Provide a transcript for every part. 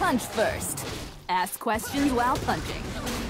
Punch first. Ask questions while punching.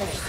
Will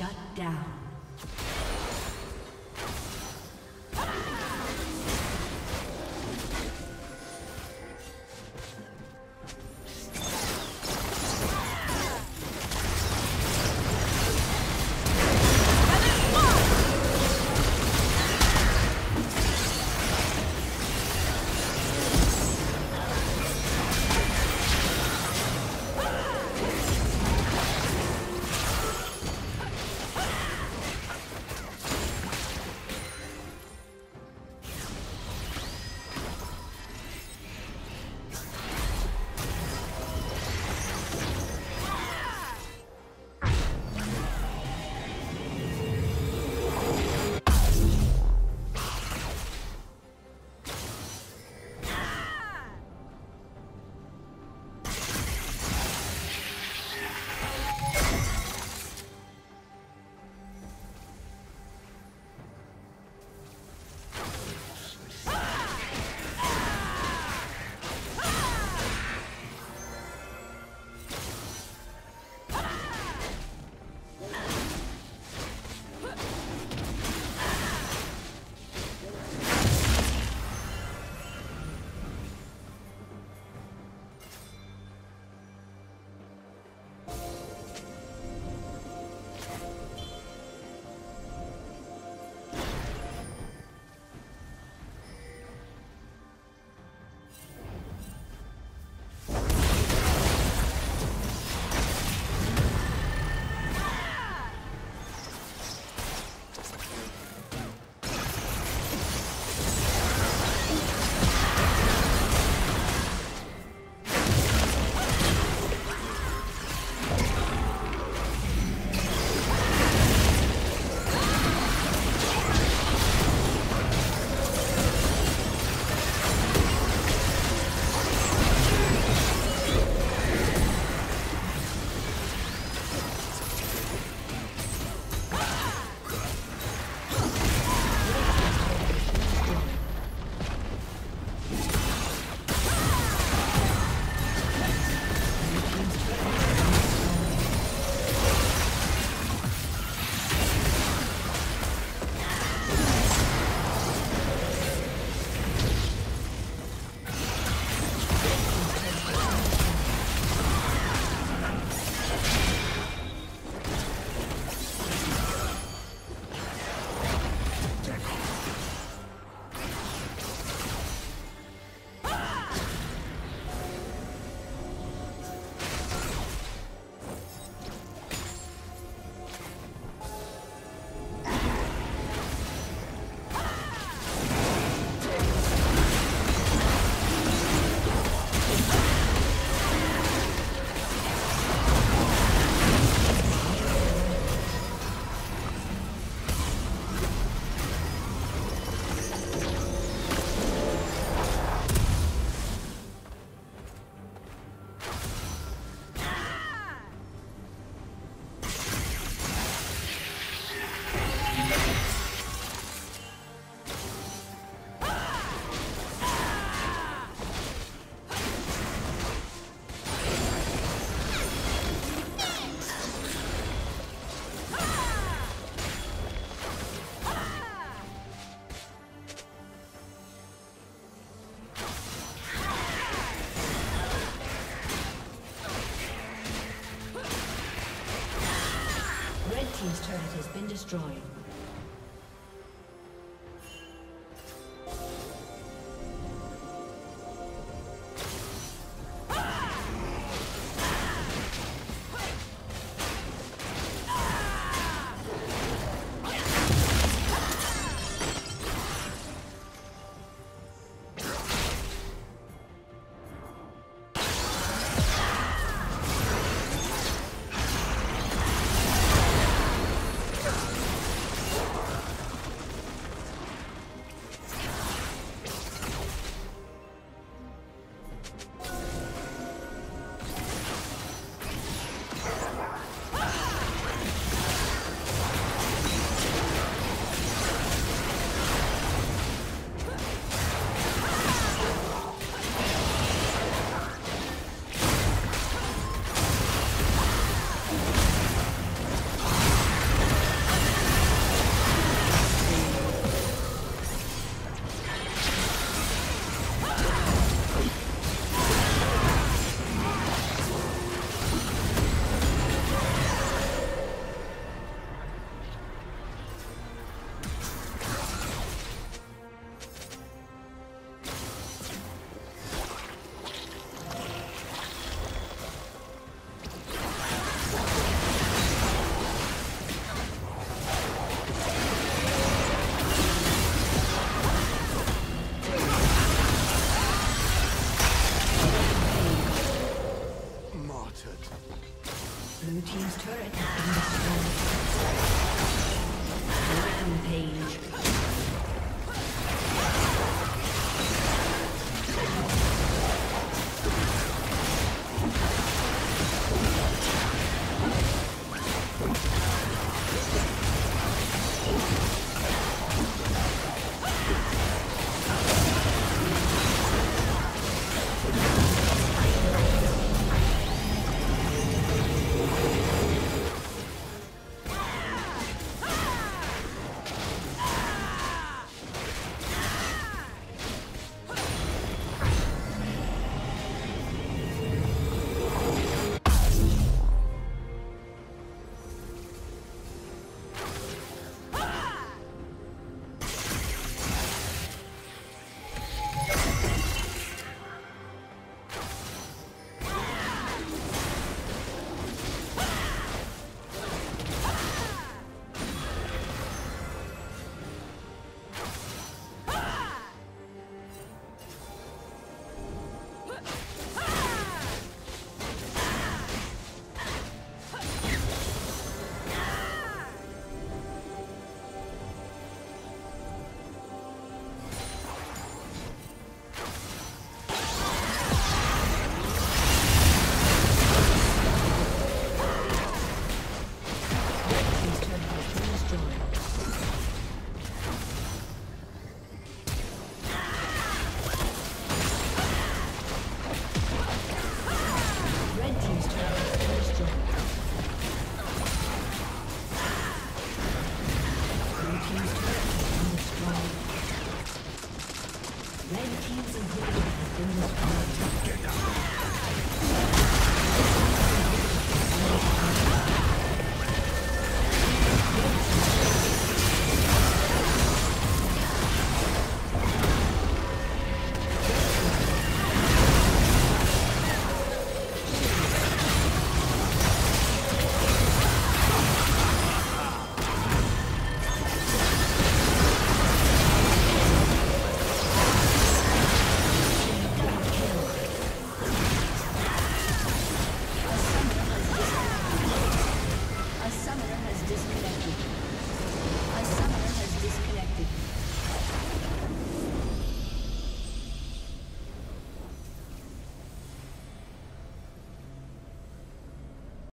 Shut down. Destroyed. Team's turret